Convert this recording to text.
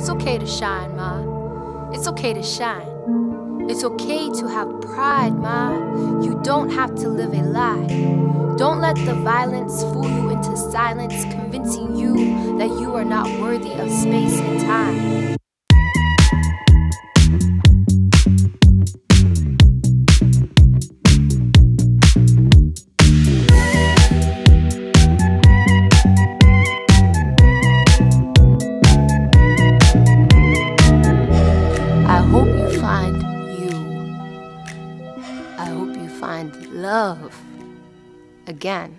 It's okay to shine, ma. It's okay to shine. It's okay to have pride, ma. You don't have to live a lie. Don't let the violence fool you into silence, convincing you that you are not worthy of space and time. I hope you find love again.